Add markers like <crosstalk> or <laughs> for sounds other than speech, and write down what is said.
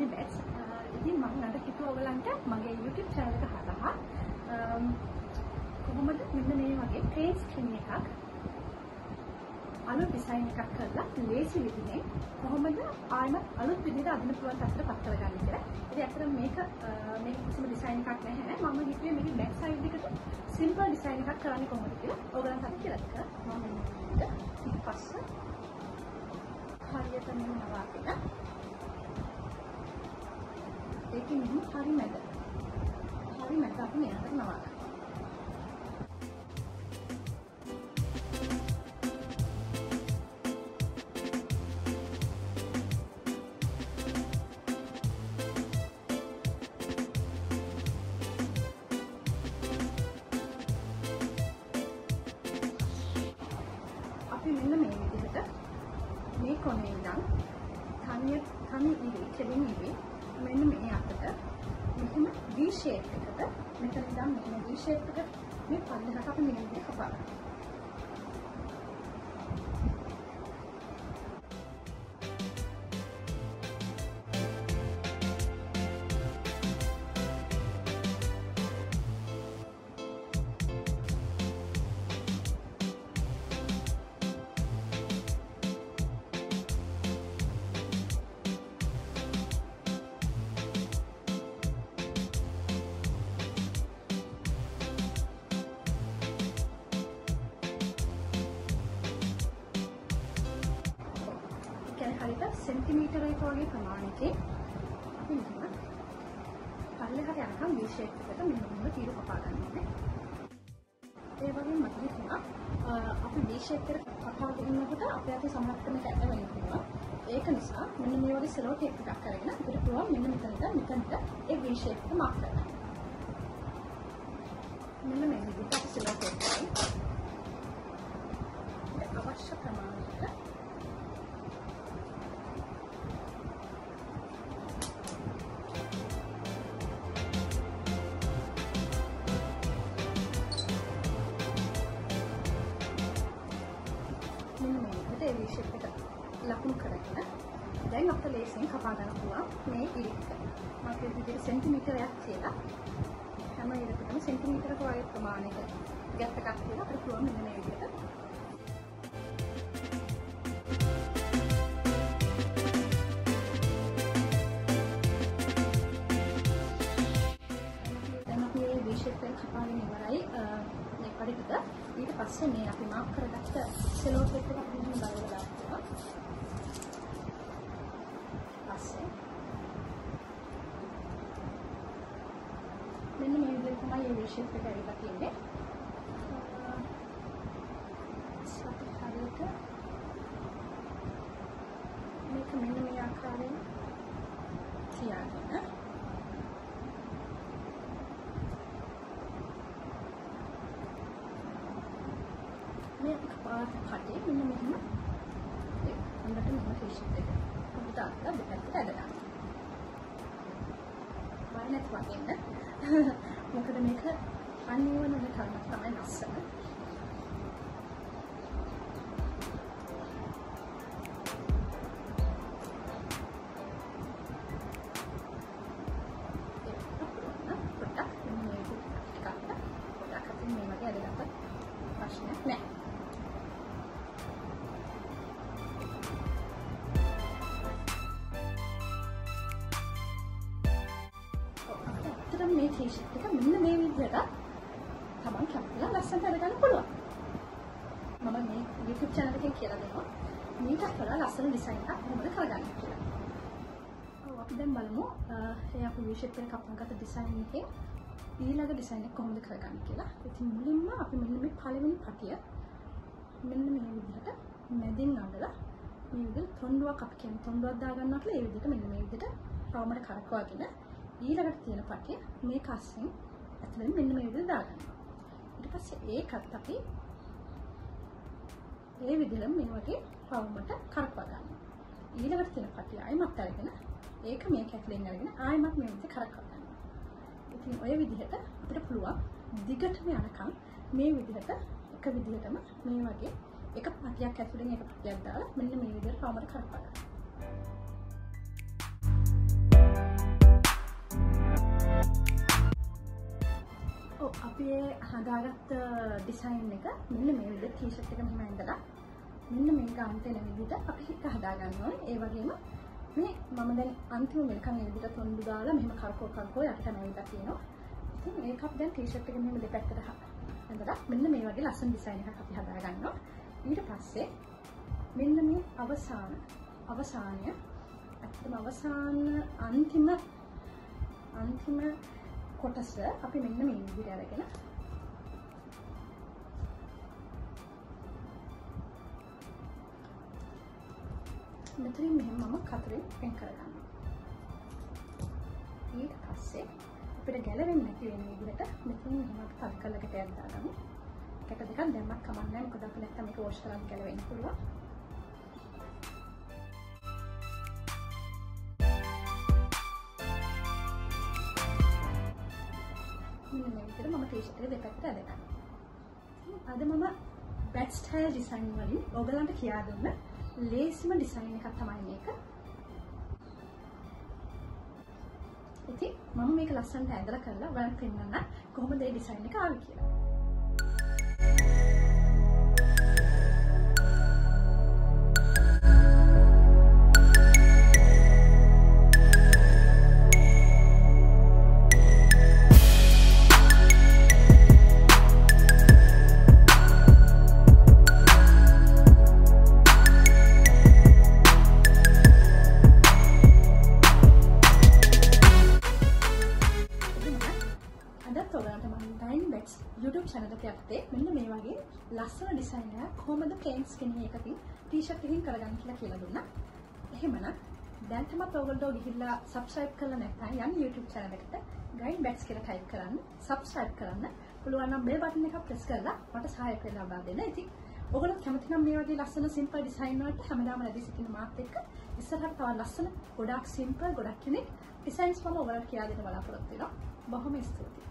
මැනි බැට්ස් ඉතින් මම අද හිතුවා ඔයගලන්ට මගේ YouTube channel එක හරහා කොහොමද මෙන්න මේ වගේ ක්‍රේන් ස්ක්‍රීන් එකක් අලුත් ඩිසයින් එකක් කරලා ලේසි විදිහෙන් කොහොමද ආයෙත් අලුත් විදිහට අදින්න පුළුවන් තත්ත්වයට පත් කරගන්නේ කියලා. ඉතින් ඇත්තටම මේක මේක කිසිම ඩිසයින් එකක් නැහැ. මම හිතුවේ මේකේ බෑක් සයිඩ් එකට සිම්පල් ඩිසයින් එකක් කරන්න කොහොමද කියලා. ඕගලන්ට අපි කියලා දෙක. මම මේක පිටපස්ස හරියට මෙහෙම නවාගෙන ඒකෙන් මෙහෙම හරි මැද. හරි මැද අපි මෙයාට නවාගන්න. අපි මෙන්න මේ විදිහට මේ කොනේ ඉඳන් තනිය තනි ඉරි කෙලින් ඉරි මෙන්න මේ අතට මෙහෙම V shape එකට මෙතන ඉඳන් මෙහෙම V shape එකට මේ පල්ලෙහාට අපි මේ විදිහට කපා ගන්නවා. හරියට සෙන්ටිමීටර එක වගේ ප්‍රමාණයකින් අපි මෙහෙම පල්ලෙහාට යනකම් V shape එකට මෙන්න මෙහෙම තීරු කපා ගන්න ඕනේ. ඒ වගේම මතක තියා අපි V shape එකට කපාගෙන ඉන්නකොට අපේ අතේ සමහරට මේක ඇද වෙන්න පුළුවන්. ඒක නිසා මෙන්න මේ වගේ සෙලෝ ටේප් එකක් අරගෙන අපිට පුළුවන් මෙන්න මෙතනට මෙතනට ඒ V shape එක මාක් කරගන්න. මෙන්න මේ විදිහට අපි සෙලෝ ටේප් එකෙන් මේ විදිහට ඒ V shape එක ලකුණු කරගෙන දැන් අපිට ලේසියෙන් කපා ගන්න පුළුවන් මේ ඉරි එක. මම කියන විදිහට සෙන්ටිමීටරයක් කියලා හැම ඉරකටම සෙන්ටිමීටරක වගේ ප්‍රමාණයක ගැප් එකක් තියලා අපිට පුළුවන් මෙන්න මේ විදිහට දැන් අපි මේ V shape එක කපාගෙන ඉවරයි මේ පරිදිට ඊට පස්සේ මේ අපි මාක් කරගත්ත සෙලෝ ටේප් එක අපි මෙහෙම බලලා දානවා පස්සේ මෙන්න මේ විදිහට තමයි මේ V shape එක ඇවිල්ලා තියෙන්නේ. අපි හරියට මේක මෙන්න මේ ආකාරයෙන් තියාගෙන මේ පාට කටේ මෙන්න මෙහෙම ඒ හොඳට මෙහෙම ෆිෂිප් එක හොඳට අත්ලා දෙපැත්තට ඇද ගන්න. බය නැති වගේන්න. <laughs> මොකද මේක අනිවන වෙන කර්මයක් තමයි ලස්සන. ඇත්තටම මේ ටී-ෂර්ට් එක මෙන්න මේ විදිහට තමන් කැපලා ලස්සනට අරගන්න පුළුවන්. මම මේ YouTube channel එකෙන් කියලා දෙනවා. මේක කරලා ලස්සන ඩිසයින් එකක් කොහොමද කරගන්නේ කියලා. ඔව් අපි දැන් බලමු ඒ අපි V-shape එක කපනගත ඩිසයින් එකේ ඊළඟ ඩිසයින් එක කොහොමද කරගන්නේ කියලා. ඉතින් මුලින්ම අපි මෙන්න මේ පළවෙනි පටිය මෙන්න මේ විදිහට මැදින් අඳලා මේ විදිහට තොණ්ඩුවක් අපි කියන්නේ තොණ්ඩුවක් දාගන්නවා කියලා ඒ විදිහට මෙන්න මේ විදිහට රවුමට කරකවාගෙන ඊළඟට තියෙන පටිය මේක අස්සෙන් ඇතුලෙන් මෙන්න මේ විදිහට දාගන්නවා. ඊට පස්සේ ඒකත් අපි ඒ විදිහටම මේ වගේ රවුමට කරකවා ගන්නවා. ඊළඟට තියෙන පටිය ආයෙමත් අරගෙන ඒක මේක ඇතුලෙන් අරගෙන ආයෙමත් මේ විදිහට කරකවා ගන්නවා. ඉතින් ඔය විදිහට අපිට පුළුවන් දිගටම යනකම් මේ විදිහට එක විදිහටම මේ වගේ එක පටියක් ඇතුලෙන් එක පටියක් දාලා මෙන්න මේ විදිහට රවුමට කරකවා ගන්නවා. අපි හදාගත්ත ඩිසයින් එක මෙන්න මේ විදිහට ටී-ෂර්ට් එක මෙහෙම ඇඳලා මෙන්න මේ ගානට එන විදිහට අපි හිත හදාගන්න ඕනේ. ඒ වගේම මේ මම දැන් අන්තිම වෙනකන් මේ විදිහට තොණ්ඩු දාලා මෙහෙම කරකෝ කරකෝ යටට නැවිලා තියෙනවා. ඉතින් මේක අපි දැන් ටී-ෂර්ට් එක මෙහෙම දෙපැත්තට ඇඳලා මෙන්න මේ වගේ ලස්සන ඩිසයින් එකක් අපි හදාගන්නවා. ඊට පස්සේ මෙන්න මේ අවසාන අවසානය ඇත්තම අවසාන අන්තිම අන්තිම කොටස අපි මෙන්න මේ විදිහට අරගෙන මෙතනින් මෙහෙම මම කතරෙන් වෙන් කරගන්නවා. ඊට පස්සේ අපිට ගැලවෙන්නේ නැති වෙන විදිහට මෙතනින් මෙහෙම අපි පත් කරලා ගැටයක් දාගමු. ගැට දෙකක් දැම්මත් කමක් නැහැ මොකද අපි නැත්තම් මේක වොෂ් කරන් ගැලවෙන්න පුළුවන්. මෙන්න මේ විදිහට මම ටී-ෂර්ට් එක දෙපැත්තට ඇදගන්නවා. අද මම බැට් ස්ටයිල් ඩිසයින් වලින් ඔයගලන්ට කියා දුන්න ලේසිම ඩිසයින් එකක් තමයි මේක. ඉතින් මම මේක ලස්සනට ඇඳලා කරලා ඔයාලට පෙන්නන්න කොහොමද මේ ඩිසයින් එක ආවේ කියලා. Channel එක යටතේ මෙන්න මේ වගේ ලස්සන ඩිසයින් එකක් කොහොමද ප්ලේන් ස්කින් එකකින් ටී-ෂර්ට් එකකින් කරගන්න කියලා කියලා දුන්නා. එහෙමනම් දැන් තමයි ඔයගොල්ලෝ ගිහිල්ලා subscribe කරලා නැත්නම් යන්න YouTube channel එකට ඩයින් බෙට්ස් කියලා type කරන්න subscribe කරන්න පුළුවන් නම් bell button එක press කරලා මට සහායක් වෙලා ලබා දෙන්න. ඉතින් ඔයගොල්ලෝ කැමති නම් මේ වගේ ලස්සන simple design වලට හැමදාම රැඳී සිටින මාත් එක්ක ඉස්සරහට තව ලස්සන ගොඩාක් simple ගොඩක් යුනික් ඩිසයින්ස් මම ඔයාලට කියා දෙන්න බලාපොරොත්තු වෙනවා. බොහොම ස්තුතියි.